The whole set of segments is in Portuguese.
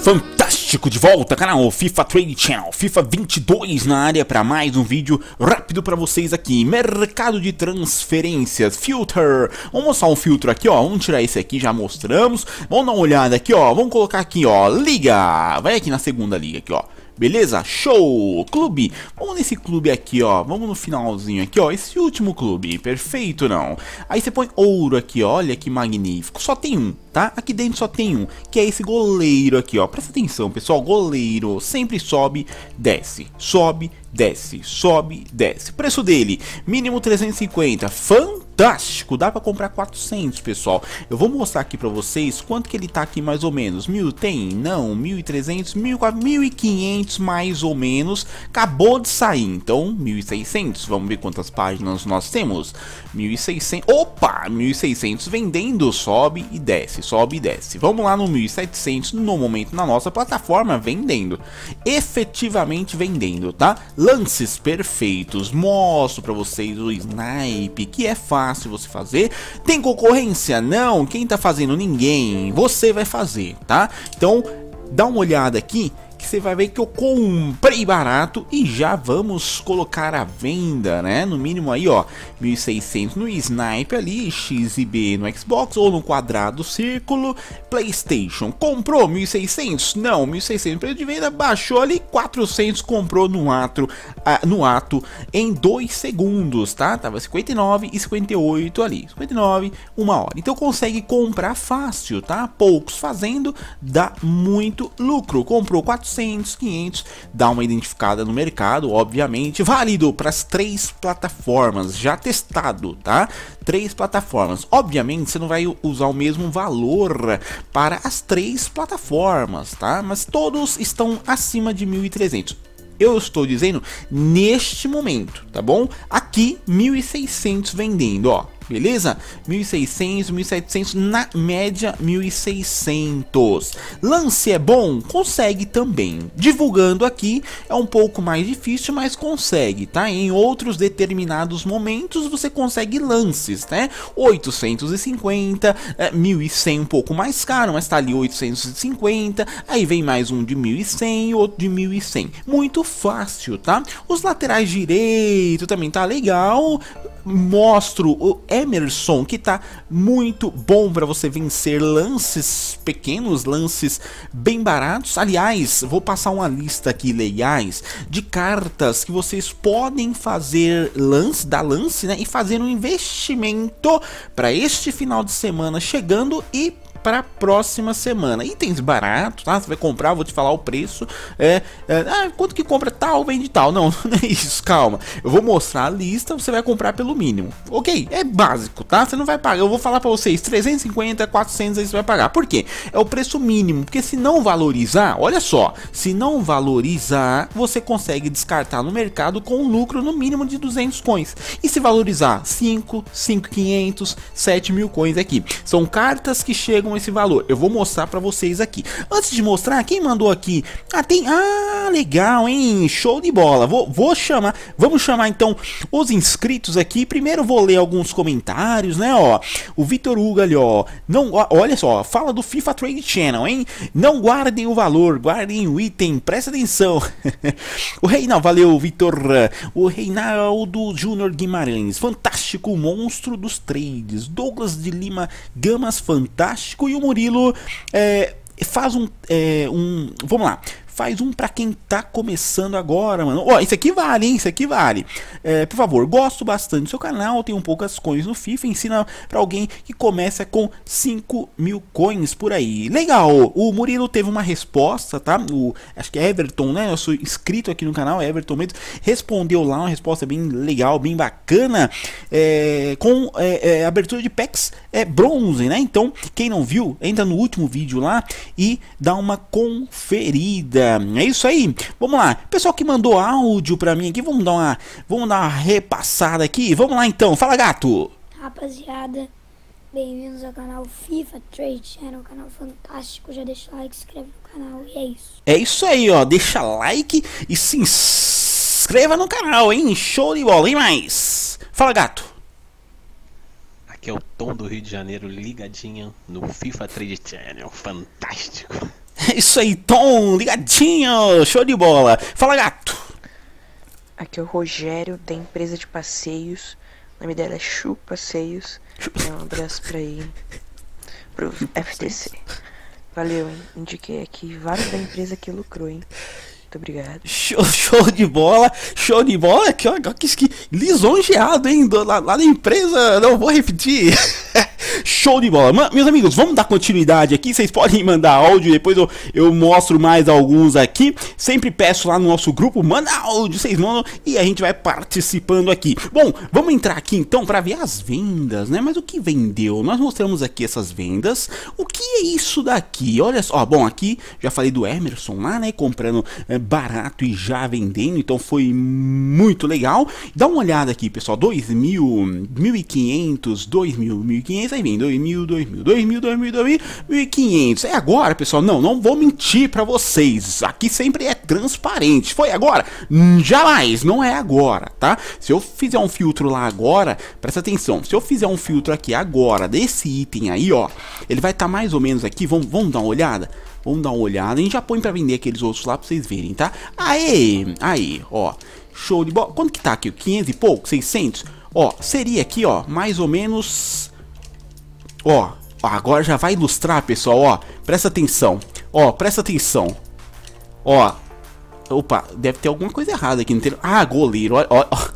Fantástico de volta, canal FIFA Trade Channel, FIFA 22 na área para mais um vídeo rápido para vocês aqui, mercado de transferências, filter, vamos mostrar um filtro aqui ó, vamos tirar esse aqui, já mostramos, vamos dar uma olhada aqui ó, vamos colocar aqui ó, liga, vai aqui na segunda liga aqui ó, Beleza? Show! Clube. Vamos nesse clube aqui, ó. Vamos no finalzinho aqui, ó. Esse último clube. Perfeito, não? Aí você põe ouro aqui, ó. Olha que magnífico. Só tem um, tá? Aqui dentro só tem um, que é esse goleiro aqui, ó. Presta atenção, pessoal. Goleiro sempre sobe, desce. Sobe, desce. Sobe, desce. Preço dele, mínimo 350. Fantástico! Fantástico, dá para comprar 400, pessoal. Eu vou mostrar aqui para vocês quanto que ele tá aqui mais ou menos. Mil tem? Não, 1.300, 1.500 mais ou menos. Acabou de sair, então 1.600. Vamos ver quantas páginas nós temos. 1.600. Opa, 1.600 vendendo, sobe e desce, sobe e desce. Vamos lá no 1.700 no momento na nossa plataforma vendendo. Efetivamente vendendo, tá? Lances perfeitos. Mostro para vocês o snipe, que é fácil fácil você fazer. Tem concorrência? Não, quem tá fazendo? Ninguém. Você vai fazer, tá? Então, dá uma olhada aqui que você vai ver que eu comprei barato e já vamos colocar a venda, né? No mínimo aí, ó, 1.600 no Snipe ali, X e B no Xbox ou no quadrado círculo, PlayStation. Comprou 1.600? Não, 1.600 preço de venda, baixou ali 400, comprou no ato, ah, no ato em 2 segundos, tá? Tava 59 e 58 ali, 59, uma hora. Então consegue comprar fácil, tá? Poucos fazendo, dá muito lucro. Comprou 400 400, 500, dá uma identificada no mercado, obviamente, válido para as três plataformas, já testado, tá? Três plataformas. Obviamente, você não vai usar o mesmo valor para as três plataformas, tá? Mas todos estão acima de 1.300 eu estou dizendo neste momento, tá bom? Aqui 1.600 vendendo, ó beleza? 1.600, 1.700, na média 1.600. Lance é bom? Consegue também. Divulgando aqui é um pouco mais difícil, mas consegue, tá? Em outros determinados momentos você consegue lances, né? 850, é, 1.100 um pouco mais caro, mas tá ali 850, aí vem mais um de 1.100 e outro de 1.100. Muito fácil, tá? Os laterais direito também tá legal, mostro o Emerson, que tá muito bom para você vencer lances pequenos, lances bem baratos. Aliás, vou passar uma lista aqui, legais, de cartas que vocês podem fazer lance, dar lance, né, e fazer um investimento para este final de semana chegando e para a próxima semana. Itens baratos, tá? Você vai comprar, vou te falar o preço. É, é, ah, quanto que compra tal, vende tal. Não, não é isso, calma. Eu vou mostrar a lista, você vai comprar pelo mínimo. Ok, é básico, tá? Você não vai pagar. Eu vou falar para vocês, 350, 400 aí você vai pagar. Por quê? É o preço mínimo, porque se não valorizar, olha só, se não valorizar, você consegue descartar no mercado com um lucro no mínimo de 200 coins. E se valorizar 5, 5,500, 7 mil coins aqui. São cartas que chegam chegam esse valor. Eu vou mostrar para vocês aqui. Antes de mostrar, quem mandou aqui? Ah, tem... Ah, legal, hein? Show de bola. Vou, vou chamar... Vamos chamar, então, os inscritos aqui. Primeiro vou ler alguns comentários, né, ó. O Vitor Hugo ali, ó. Não, olha só, fala do FIFA Trade Channel, hein? Não guardem o valor, guardem o item, presta atenção. o Reinaldo, valeu, Vitor. O Reinaldo Júnior Guimarães, fantástico monstro dos trades. Douglas de Lima Gamas, fantástico e o Murilo é, faz um, é, um. Vamos lá faz um para quem tá começando agora, mano. Ó, isso aqui vale, hein? Isso aqui vale. É, por favor, gosto bastante do seu canal, tem um poucas coins no FIFA, ensina para alguém que começa com 5 mil coins por aí. Legal, o Murilo teve uma resposta, tá? O, acho que é Everton, né? Sou inscrito aqui no canal, Everton mesmo, respondeu lá uma resposta bem legal, bem bacana, é, com é, é abertura de packs é, bronze, né? Então, quem não viu, entra no último vídeo lá e dá uma conferida é isso aí. Vamos lá. Pessoal que mandou áudio pra mim aqui, vamos dar uma, vamos dar uma repassada aqui. Vamos lá então. Fala, gato. Rapaziada, bem-vindos ao canal FIFA Trade Channel, canal fantástico. Já deixa o like, se inscreve no canal e é isso. É isso aí, ó. Deixa like e se inscreva no canal, hein? Show de bola, hein mais? Fala, gato. Aqui é o Tom do Rio de Janeiro, ligadinho no FIFA Trade Channel. Fantástico. É isso aí, Tom, ligadinho, show de bola. Fala, gato. Aqui é o Rogério da empresa de passeios. O nome dela é Chu Passeios. É um abraço pra ele. Pro FTC. Valeu, hein? Indiquei aqui vários da empresa que lucrou, hein? Muito obrigado. Show, show de bola, show de bola. Que, que, que lisonjeado, hein? Do, lá, lá da empresa, não vou repetir. Show de bola. Meus amigos, vamos dar continuidade aqui. Vocês podem mandar áudio, depois eu, eu mostro mais alguns aqui. Sempre peço lá no nosso grupo, manda áudio, vocês mandam e a gente vai participando aqui. Bom, vamos entrar aqui então para ver as vendas, né? Mas o que vendeu? Nós mostramos aqui essas vendas. O que é isso daqui? Olha só, bom, aqui já falei do Emerson lá, né? Comprando é, barato e já vendendo, então foi muito legal. Dá uma olhada aqui, pessoal, 2.000, 1.500, 2.000, 1.500, aí vem 2.000, 2.000, 2.000, 2.000, 2.000, 1.500. É agora, pessoal? Não, não vou mentir para vocês. Aqui sempre é transparente. Foi agora? Jamais, não é agora, tá? Se eu fizer um filtro lá agora, presta atenção. Se eu fizer um filtro aqui agora desse item aí, ó, ele vai estar tá mais ou menos aqui. Vamos, vamos dar uma olhada? Vamos dar uma olhada. A gente já põe pra vender aqueles outros lá pra vocês verem, tá? Aê, aí, ó. Show de bola. Quanto que tá aqui? 500 e pouco? 600? Ó, seria aqui, ó, mais ou menos Ó, agora já vai ilustrar, pessoal, ó. Presta atenção. Ó, presta atenção. Ó. Opa, deve ter alguma coisa errada aqui. Não tem... Ah, goleiro. Ó, ó.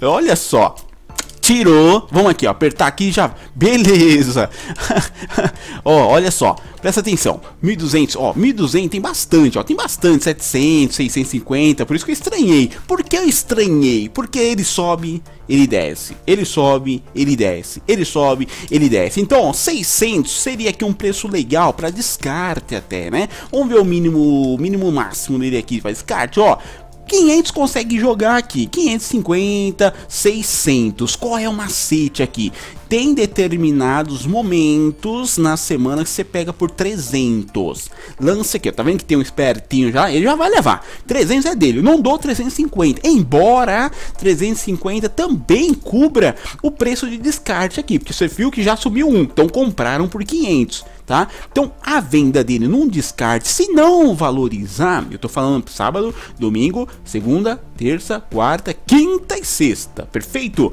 Olha só. Tirou. Vamos aqui, ó. Apertar aqui já. Beleza. ó, olha só. Presta atenção. 1200, ó. 1200 tem bastante, ó. Tem bastante. 700, 650. Por isso que eu estranhei. Por que eu estranhei? Porque ele sobe, ele desce. Ele sobe, ele desce. Ele sobe, ele desce. Então, ó, 600 seria aqui um preço legal para descarte até, né? Vamos ver o mínimo, mínimo máximo dele aqui para descarte, ó. 500 consegue jogar aqui, 550, 600. Qual é o macete aqui? Tem determinados momentos na semana que você pega por 300. Lança aqui, ó, tá vendo que tem um espertinho já? Ele já vai levar. 300 é dele, não dou 350. Embora 350 também cubra o preço de descarte aqui, porque você viu que já subiu um, então compraram por 500 tá? Então a venda dele num descarte, se não valorizar, eu tô falando sábado, domingo, segunda, terça, quarta, quinta e sexta, perfeito?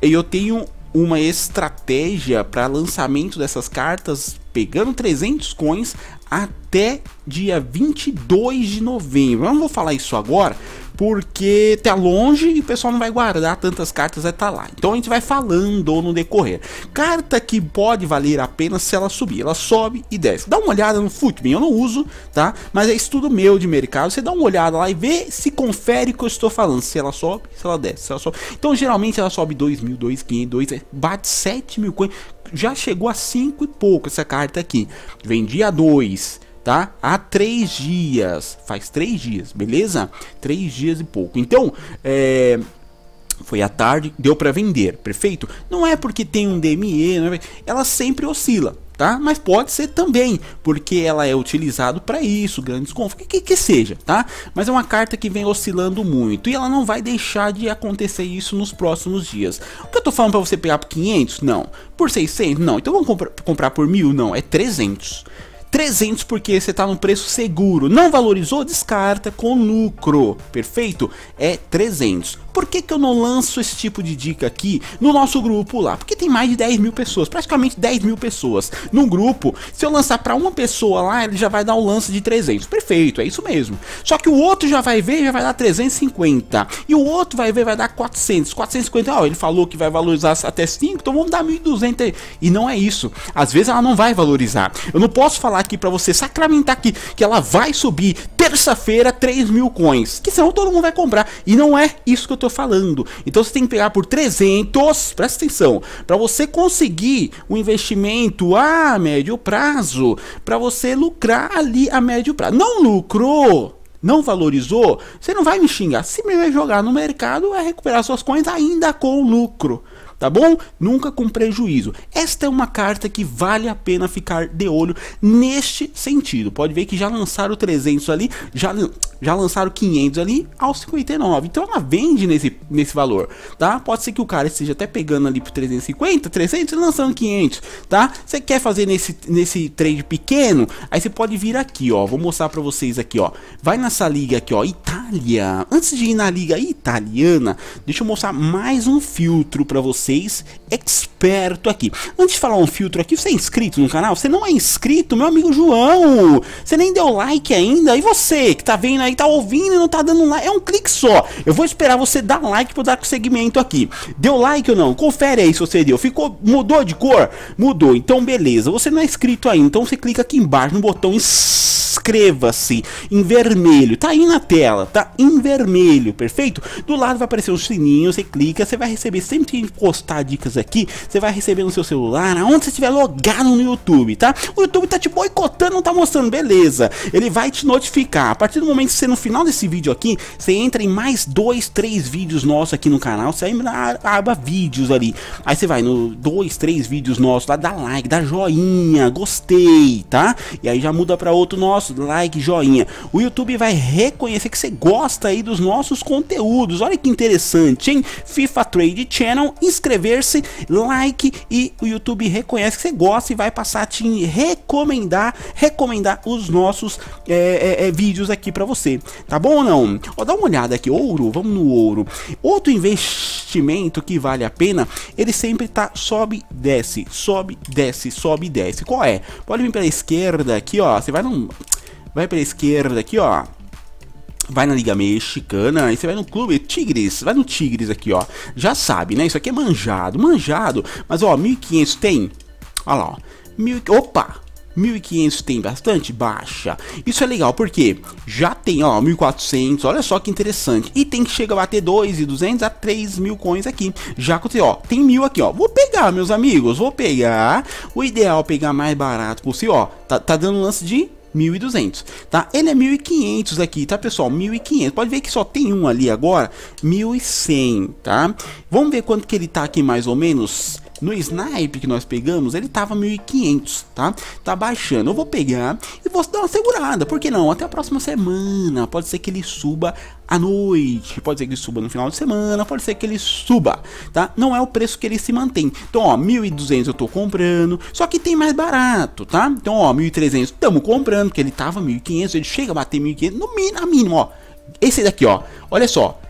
Eu tenho uma estratégia para lançamento dessas cartas pegando 300 coins até dia 22 de novembro. Eu não vou falar isso agora, porque tá longe e o pessoal não vai guardar tantas cartas até tá lá. Então a gente vai falando no decorrer. Carta que pode valer a pena se ela subir, ela sobe e desce. Dá uma olhada no Footbin, eu não uso, tá? Mas é estudo meu de mercado. Você dá uma olhada lá e vê se confere o que eu estou falando, se ela sobe, se ela desce, se ela sobe. Então geralmente ela sobe 2 mil, 2.500, 2, bate 7 mil coins. Já chegou a 5 e pouco essa carta aqui. Vendi a 2 tá? Há três dias, faz três dias, beleza? Três dias e pouco. Então, é, foi à tarde, deu para vender, perfeito? Não é porque tem um DME, é, ela sempre oscila, tá? Mas pode ser também, porque ela é utilizado para isso, grandes conflitos, que, que seja, tá? Mas é uma carta que vem oscilando muito e ela não vai deixar de acontecer isso nos próximos dias. O que eu tô falando para você pegar por 500? Não. Por 600? Não. Então vamos comprar, por 1000? Não, é 300. 300 porque você está no preço seguro. Não valorizou? Descarta com lucro. Perfeito? É 300. Por que, que eu não lanço esse tipo de dica aqui no nosso grupo lá? Porque tem mais de 10 mil pessoas, praticamente 10 mil pessoas. No grupo, se eu lançar para uma pessoa lá, ele já vai dar um lance de 300. Perfeito, é isso mesmo. Só que o outro já vai ver, já vai dar 350. E o outro vai ver, vai dar 400. 450, ó, ele falou que vai valorizar até 5, então vamos dar 1.200. E não é isso. Às vezes ela não vai valorizar. Eu não posso falar aqui para você, sacramentar aqui, que ela vai subir terça-feira 3 mil coins. Que senão todo mundo vai comprar. E não é isso que eu tô tô falando. Então você tem que pegar por 300, presta atenção, para você conseguir um investimento a médio prazo, para você lucrar ali a médio prazo. Não lucrou, não valorizou, você não vai me xingar. Se me jogar no mercado, vai recuperar suas coins ainda com lucro. Tá bom? Nunca com prejuízo. Esta é uma carta que vale a pena ficar de olho neste sentido. Pode ver que já lançaram 300 ali, já, já lançaram 500 ali aos 59. Então ela vende nesse, nesse valor, tá? Pode ser que o cara esteja até pegando ali por 350, 300 e lançando 500, tá? Você quer fazer nesse, nesse trade pequeno? Aí você pode vir aqui, ó. Vou mostrar para vocês aqui, ó. Vai nessa liga aqui, ó, Itália. Antes de ir na liga italiana, deixa eu mostrar mais um filtro para vocês, experto aqui. Antes de falar um filtro aqui, você é inscrito no canal? Você não é inscrito, meu amigo João? Você nem deu like ainda? E você que tá vendo aí, tá ouvindo e não tá dando like? É um clique só. Eu vou esperar você dar like para dar segmento aqui. Deu like ou não? Confere aí se você deu. Ficou mudou de cor? Mudou. Então beleza. Você não é inscrito ainda, então você clica aqui embaixo no botão inscreva-se em vermelho. Tá aí na tela, tá em vermelho, perfeito? Do lado vai aparecer um sininho, você clica, você vai receber sempre que postar dicas aqui, você vai receber no seu celular, aonde você estiver logado no YouTube, tá? O YouTube tá te boicotando, não tá mostrando, beleza? Ele vai te notificar. A partir do momento que você no final desse vídeo aqui, você entra em mais dois, três vídeos nossos aqui no canal, você vai na aba vídeos ali. Aí você vai no dois, três vídeos nossos lá, dá like, dá joinha, gostei, tá? E aí já muda para outro nosso, like, joinha. O YouTube vai reconhecer que você gosta aí dos nossos conteúdos. Olha que interessante, hein? FIFA Trade Channel, inscrever-se, like e o YouTube reconhece que você gosta e vai passar a te recomendar, recomendar os nossos é, é, é, vídeos aqui para você. Tá bom ou não? Ó, dá uma olhada aqui, ouro, vamos no ouro. Outro investimento que vale a pena, ele sempre tá sobe, desce, sobe, desce, sobe, desce. Qual é? Pode vir pela esquerda aqui, ó. Você vai num vai pela esquerda aqui, ó. Vai na Liga Mexicana, você vai no Clube Tigres, vai no Tigres aqui, ó. Já sabe, né? Isso aqui é manjado, manjado. Mas, ó, 1.500 tem. Olha lá, ó. Mil... Opa! 1.500 tem bastante? Baixa. Isso é legal, porque já tem, ó, 1.400, olha só que interessante. E tem que chegar a bater 2.200 a 3 mil coins aqui. Já aconteceu, ó, tem mil aqui, ó. Vou pegar, meus amigos, vou pegar. O ideal é pegar mais barato possível, ó. Tá, tá dando lance de 1.200, tá? Ele é 1.500 aqui, tá, pessoal? 1.500. Pode ver que só tem um ali agora, 1.100, tá? Vamos ver quanto que ele tá aqui mais ou menos no snipe que nós pegamos, ele tava 1500, tá? Tá baixando. Eu vou pegar e vou dar uma segurada. Por que não? Até a próxima semana. Pode ser que ele suba à noite. Pode ser que ele suba no final de semana. Pode ser que ele suba, tá? Não é o preço que ele se mantém. Então, ó, 1.200 eu tô comprando. Só que tem mais barato, tá? Então, ó, 1.300 estamos comprando, porque ele tava 1.500. Ele chega a bater 1.500 no mínimo, mínimo, ó. Esse daqui, ó. Olha só.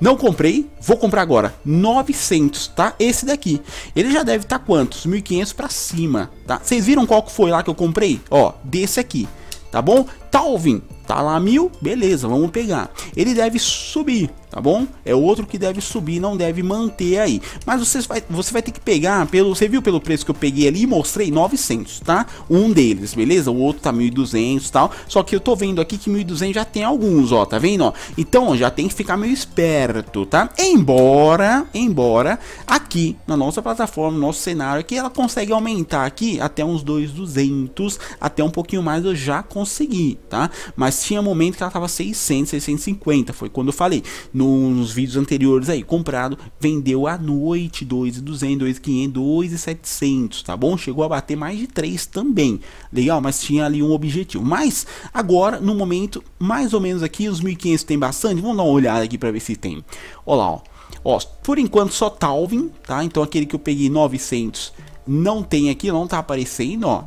Não comprei, vou comprar agora. 900, tá? Esse daqui. Ele já deve estar tá quantos? 1.500 para cima, tá? Vocês viram qual que foi lá que eu comprei? Ó, desse aqui, tá bom? Talvin, Tá lá mil, beleza, vamos pegar. Ele deve subir, tá bom? É outro que deve subir, não deve manter aí. Mas você vai, você vai ter que pegar pelo, você viu pelo preço que eu peguei ali e mostrei 900, tá? Um deles, beleza? O outro tá 1.200 tal. Só que eu tô vendo aqui que 1.200 já tem alguns, ó, tá vendo, ó? Então, já tem que ficar meio esperto, tá? Embora, embora aqui na nossa plataforma, no nosso cenário aqui, ela consegue aumentar aqui até uns 2.200, até um pouquinho mais eu já consegui, tá? Mas tinha momento que ela tava 600, 650, foi quando eu falei nos vídeos anteriores aí, comprado, vendeu à noite 2,200, 2,500, 2,700, tá bom? Chegou a bater mais de 3 também. Legal, mas tinha ali um objetivo. Mas agora, no momento, mais ou menos aqui os 1.500 tem bastante. Vamos dar uma olhada aqui para ver se tem. Olha lá, ó. Ó, por enquanto só Talvin, tá? Então aquele que eu peguei 900 não tem aqui, não tá aparecendo, ó.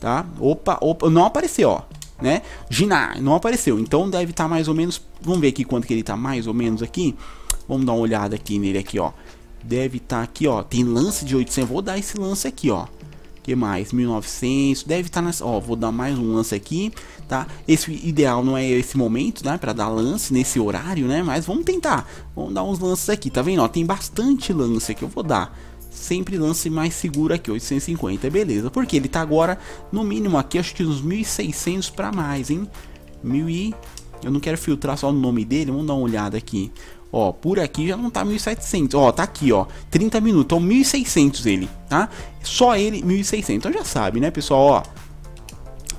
Tá? Opa, opa, não apareceu, ó né? Não apareceu. Então deve estar tá mais ou menos, vamos ver aqui quanto que ele tá mais ou menos aqui. Vamos dar uma olhada aqui nele aqui, ó. Deve estar tá aqui, ó. Tem lance de 800, vou dar esse lance aqui, ó. Que mais? 1900, deve estar tá nessa, ó, vou dar mais um lance aqui, tá? Esse ideal não é esse momento, né, para dar lance nesse horário, né? Mas vamos tentar. Vamos dar uns lances aqui, tá vendo? Ó, tem bastante lance aqui, eu vou dar sempre lance mais seguro aqui, 850, beleza. Porque ele tá agora, no mínimo aqui, acho que uns 1.600 para mais, hein? 1.000 e... Eu não quero filtrar só o nome dele, vamos dar uma olhada aqui. Ó, por aqui já não tá 1.700, ó, tá aqui, ó, 30 minutos, então 1.600 ele, tá? Só ele, 1.600, então já sabe, né, pessoal, ó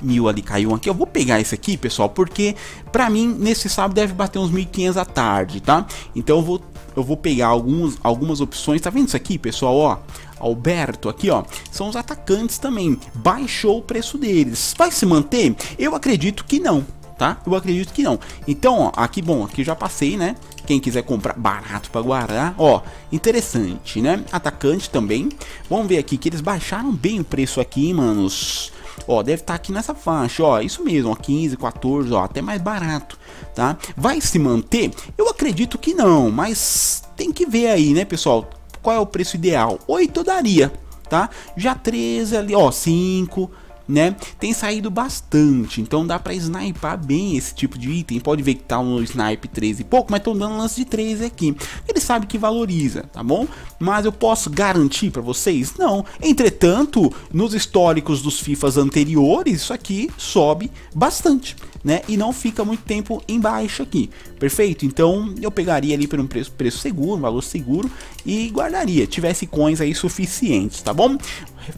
mil ali caiu aqui. Eu vou pegar esse aqui, pessoal, porque pra mim nesse sábado deve bater uns 1.500 à tarde, tá? Então eu vou eu vou pegar alguns, algumas opções. Tá vendo isso aqui, pessoal? Ó, Alberto aqui, ó, são os atacantes também. Baixou o preço deles. Vai se manter? Eu acredito que não, tá? Eu acredito que não. Então, ó, aqui, bom, aqui já passei, né? Quem quiser comprar barato para guardar, ó, interessante, né? Atacante também. Vamos ver aqui que eles baixaram bem o preço aqui, manos. Ó, deve estar tá aqui nessa faixa, ó, isso mesmo, ó, 15, 14, ó, até mais barato, tá? Vai se manter? Eu acredito que não, mas tem que ver aí, né, pessoal? Qual é o preço ideal? 8 eu daria, tá? Já 13 ali, ó, 5, né? Tem saído bastante, então dá para sniper bem esse tipo de item. Pode ver que tá no snipe 13 e pouco, mas estão dando lance de 13 aqui. Ele sabe que valoriza, tá bom? Mas eu posso garantir para vocês? Não. Entretanto, nos históricos dos FIFAs anteriores, isso aqui sobe bastante né? E não fica muito tempo embaixo aqui, perfeito? Então eu pegaria ali por um preço, preço seguro, um valor seguro e guardaria, tivesse coins aí suficientes, tá bom?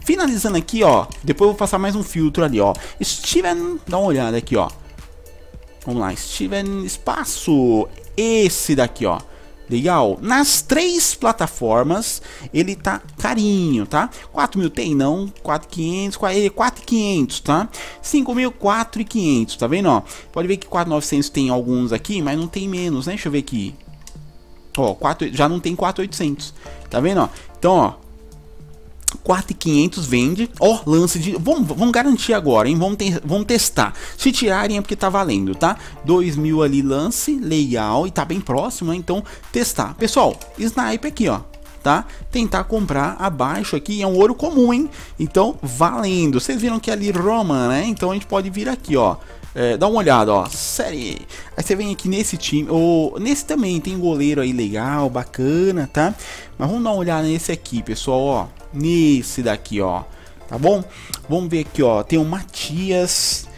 Finalizando aqui, ó, depois eu vou passar mais um filtro ali, ó. Steven, dá uma olhada aqui, ó. Vamos lá, Steven Espaço, esse daqui, ó. Legal? Nas três plataformas ele tá carinho, tá? 4 mil tem não, 4,500, ele é 4,500, tá? 5 mil, 4,500, tá vendo, ó? Pode ver que 4,900 tem alguns aqui, mas não tem menos, né? Deixa eu ver aqui. Ó, 4, já não tem 4,800, tá vendo, ó? Então, ó, 4,500 vende. Ó, oh, lance de. Vamos, vamos garantir agora, hein? Vamos, ter, vamos testar. Se tirarem é porque tá valendo, tá? 2 mil ali lance, legal. E tá bem próximo, né? Então, testar. Pessoal, sniper aqui, ó. Tá? Tentar comprar abaixo aqui é um ouro comum, hein? Então, valendo. Vocês viram que é ali Roma, né? Então a gente pode vir aqui, ó. É, dá uma olhada, ó. Série. Aí você vem aqui nesse time. Ou nesse também tem goleiro aí legal, bacana, tá? Mas vamos dar uma olhada nesse aqui, pessoal, ó nesse daqui, ó. Tá bom? Vamos ver aqui, ó. Tem o Matias.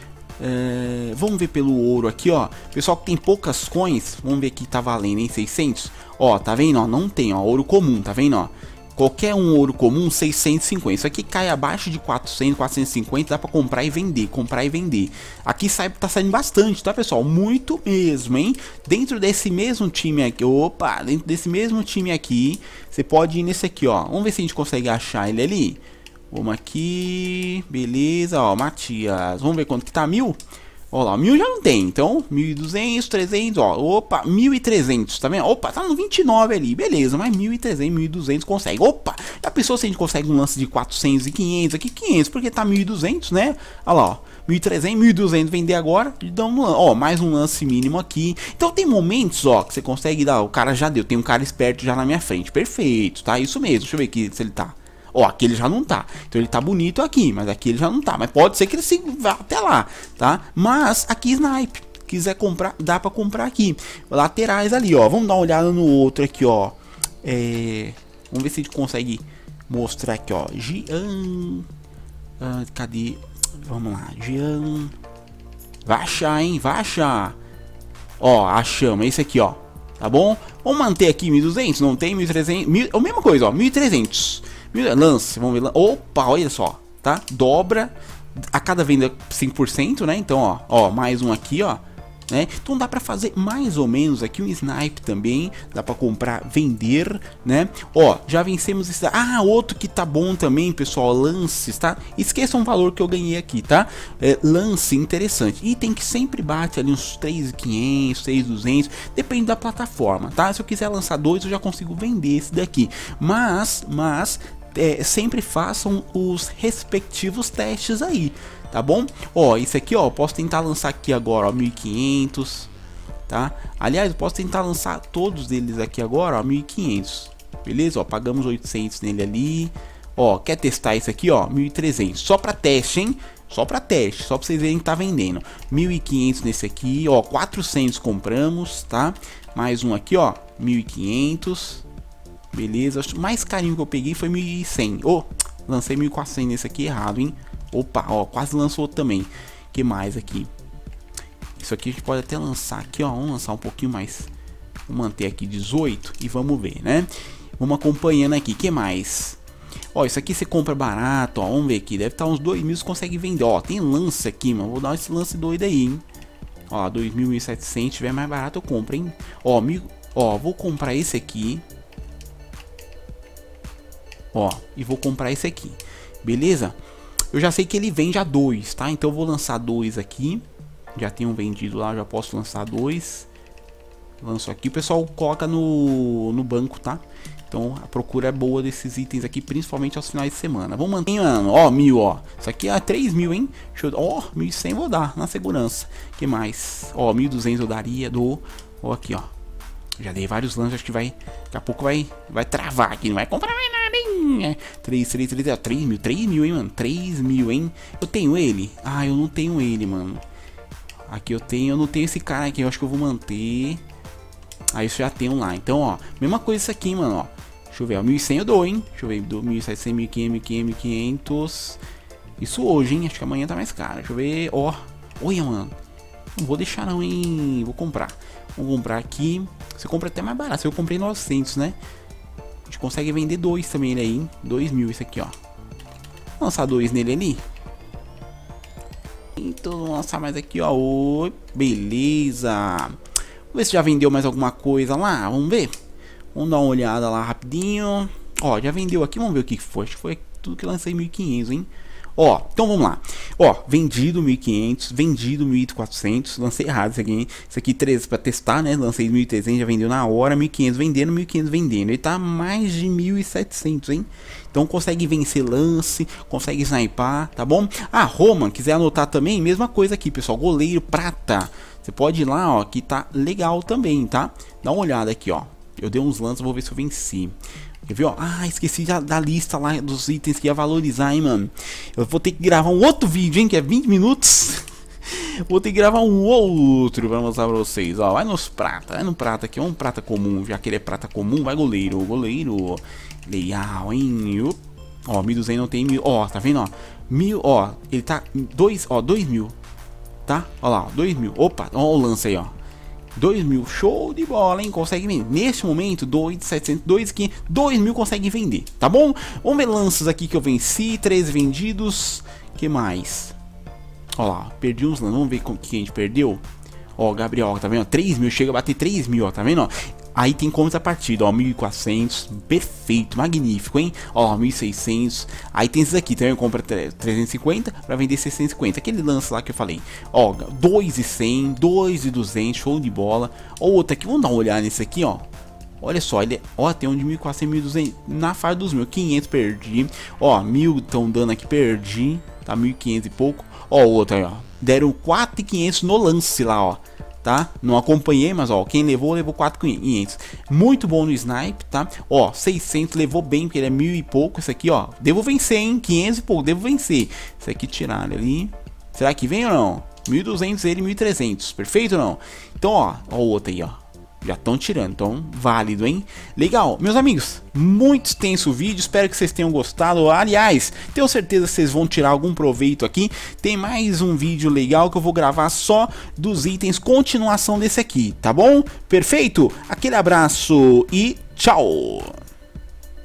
É, vamos ver pelo ouro aqui, ó. Pessoal que tem poucas coins, vamos ver que tá valendo em 600. Ó, tá vendo? Ó, não tem, ó, ouro comum, tá vendo, ó? Qualquer um ouro comum, 650. Isso aqui cai abaixo de 400, 450, dá pra comprar e vender, comprar e vender. Aqui sai, tá saindo bastante, tá, pessoal? Muito mesmo, hein? Dentro desse mesmo time aqui, opa, dentro desse mesmo time aqui, você pode ir nesse aqui, ó. Vamos ver se a gente consegue achar ele ali. Vamos aqui, beleza, ó, Matias. Vamos ver quanto que tá, mil? Ó lá, mil já não tem, então 1.200, 300, ó, opa, 1.300, tá vendo? Opa, tá no 29 ali, beleza, mas 1.300, 1.200 consegue, opa, já pensou se a gente consegue um lance de 400 e 500, aqui? 500, porque tá 1.200, né? Olha lá, ó, 1.300, 1.200 vender agora, e ó, mais um lance mínimo aqui, então tem momentos, ó, que você consegue dar, o cara já deu, tem um cara esperto já na minha frente, perfeito, tá, isso mesmo, deixa eu ver aqui se ele tá, Ó, aqui ele já não tá. Então ele tá bonito aqui, mas aqui ele já não tá. Mas pode ser que ele se vá até lá, tá? Mas aqui snipe. Quiser comprar, dá pra comprar aqui. Laterais ali, ó. Vamos dar uma olhada no outro aqui, ó. É... Vamos ver se a gente consegue mostrar aqui, ó. Gian... Ah, cadê? Vamos lá. Gian... Vai achar, hein? Vai achar. Ó, achamos. Esse aqui, ó. Tá bom? Vamos manter aqui 1.200. Não tem 1.300. Mil... A mesma coisa, ó. 1.300. Lance, vamos ver. Opa, olha só, tá? Dobra a cada venda 5%, né? Então, ó, ó, mais um aqui, ó. Né? Então dá para fazer mais ou menos aqui um snipe também, dá para comprar, vender, né? Ó, já vencemos esse, ah, outro que tá bom também, pessoal, lances, tá? Esqueçam o valor que eu ganhei aqui, tá? É, lance interessante. Item que sempre bate ali uns 3.500, 6.200, depende da plataforma, tá? Se eu quiser lançar dois, eu já consigo vender esse daqui. Mas, mas é, sempre façam os respectivos testes aí, tá bom? Ó, isso aqui, ó, posso tentar lançar aqui agora, ó, 1500, tá? Aliás, posso tentar lançar todos eles aqui agora, ó, 1500, beleza? Ó, pagamos 800 nele ali. Ó, quer testar isso aqui, ó, 1300, só para teste, hein? Só para teste, só para vocês verem que tá vendendo. 1500 nesse aqui, ó, 400 compramos, tá? Mais um aqui, ó, 1500. Beleza, o mais carinho que eu peguei foi 1100. Oh, lancei 1400 nesse aqui errado, hein? Opa, ó, quase lançou também. que mais aqui? Isso aqui a gente pode até lançar aqui, ó. Vamos lançar um pouquinho mais. Vou manter aqui 18 e vamos ver, né? Vamos acompanhando aqui. que mais? Ó, isso aqui você compra barato, ó. Vamos ver aqui. Deve estar uns 2 mil, você consegue vender. Ó, tem lance aqui, mano. Vou dar esse lance doido aí, hein? Ó, 2.700. Se tiver mais barato, eu compro, hein? Ó, mil, Ó, vou comprar esse aqui. Ó, e vou comprar esse aqui. Beleza? Eu já sei que ele vende a dois, tá? Então eu vou lançar dois aqui. Já tenho vendido lá, já posso lançar dois. Lanço aqui. O pessoal coloca no, no banco, tá? Então a procura é boa desses itens aqui, principalmente aos finais de semana. Vamos manter, mano. Ó, mil, ó. Isso aqui é 3 mil, hein? Deixa eu... Ó, 1.100 vou dar na segurança. que mais? Ó, 1.200 eu daria, dou. Ó, aqui, ó. Já dei vários lances, acho que vai... Daqui a pouco vai, vai travar aqui, não vai comprar mais nada, hein? 3, 3, 3, 3 mil, 3 mil, hein, mano? 3 mil, hein? Eu tenho ele? Ah, eu não tenho ele, mano. Aqui eu tenho, eu não tenho esse cara aqui, eu acho que eu vou manter... Aí isso já tem um lá. Então, ó, mesma coisa isso aqui, mano, ó. Deixa eu ver, ó, 1100 eu dou, hein? Deixa eu ver, 1700, 1500, 1500, 1500. Isso hoje, hein? Acho que amanhã tá mais caro. Deixa eu ver, ó. Olha, mano. Não vou deixar não, hein? Vou comprar. Vou comprar aqui. Você compra até mais barato. Eu comprei 900, né? A gente consegue vender dois também ele aí, hein? 2 mil isso aqui, ó. Lançar dois nele ali. Então, vou lançar mais aqui, ó. Oi, beleza. Vamos ver se já vendeu mais alguma coisa lá. Vamos ver. Vamos dar uma olhada lá rapidinho. Ó, já vendeu aqui, vamos ver o que foi. Acho que foi tudo que lancei 1500, hein? Ó, então vamos lá. Ó, vendido 1500, vendido 1400, lancei errado isso aqui, hein? Isso aqui 13 para testar, né? Lancei 1300, já vendeu na hora, 1500 vendendo, 1500 vendendo. Ele tá mais de 1700, hein? Então consegue vencer lance, consegue sniper, tá bom? Ah, Roman, quiser anotar também, mesma coisa aqui, pessoal. Goleiro prata. Você pode ir lá, ó, que tá legal também, tá? Dá uma olhada aqui, ó. Eu dei uns lances, vou ver se eu venci. Quer ó? Ah, esqueci da, da, lista lá dos itens que ia valorizar, hein, mano. Eu vou ter que gravar um outro vídeo, hein, que é 20 minutos. vou ter que gravar um outro pra mostrar pra vocês, ó. Vai nos prata, vai no prata aqui, é um prata comum, já que ele é prata comum, vai goleiro, goleiro. Legal, hein? Ó, 1200 não tem mil, ó, tá vendo, ó? Mil, ó, ele tá, dois, ó, dois mil, tá? Ó lá, dois mil, opa, ó o lance aí, ó. 2 mil, show de bola, hein? Consegue vender. Neste momento, 2,700, 2,500, 2 mil consegue vender, tá bom? Vamos ver lanças aqui que eu venci, 13 vendidos, que mais? Ó lá, perdi uns lances, vamos ver o que a gente perdeu. Ó, Gabriel, tá vendo? 3 mil, chega a bater 3 mil, ó, tá vendo? Aí tem partida, ó, 1400, perfeito, magnífico, hein? Ó, 1600. Aí tem esses aqui, também compra 350 para vender 650. Aquele lance lá que eu falei. Ó, 2,100, 2,200, show de bola. Ó, outro aqui, vamos dar uma olhada nesse aqui, ó. Olha só, ele, ó, tem um de 1400, 1200, na faixa dos mil, 500 perdi. Ó, mil estão dando aqui, perdi, tá 1500 e pouco. Ó, outro aí, ó. Deram 4,500 no lance lá, ó tá? Não acompanhei, mas ó, quem levou, levou 4,500. Muito bom no snipe, tá? Ó, 600 levou bem, porque ele é mil e pouco. Isso aqui, ó, devo vencer, hein? 500 e pouco, devo vencer. Isso aqui tiraram ali. Será que vem ou não? 1.200 ele, 1.300. Perfeito ou não? Então, ó, ó o outro aí, ó. Já estão tirando, então válido, hein? Legal, meus amigos, muito extenso o vídeo, espero que vocês tenham gostado. Aliás, tenho certeza que vocês vão tirar algum proveito aqui. Tem mais um vídeo legal que eu vou gravar só dos itens, continuação desse aqui, tá bom? Perfeito? Aquele abraço e tchau!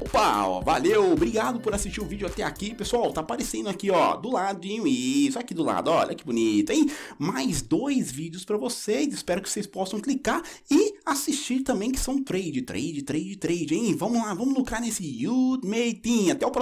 Opa, ó, valeu, obrigado por assistir o vídeo até aqui, pessoal, tá aparecendo aqui, ó, do ladinho, isso, aqui do lado, olha que bonito, hein? Mais dois vídeos pra vocês, espero que vocês possam clicar e assistir também, que são trade, trade, trade, trade, hein? Vamos lá, vamos lucrar nesse Ultimate até o próximo